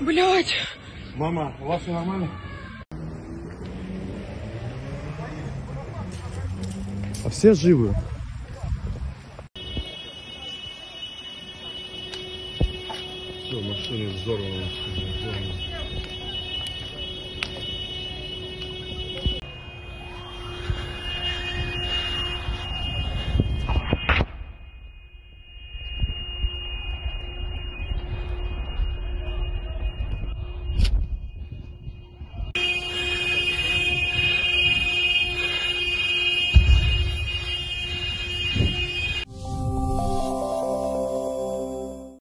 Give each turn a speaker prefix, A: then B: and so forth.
A: Блять!
B: Мама, у вас все нормально?
C: А все живы.
B: Все, машины взорваны. Машины взорваны.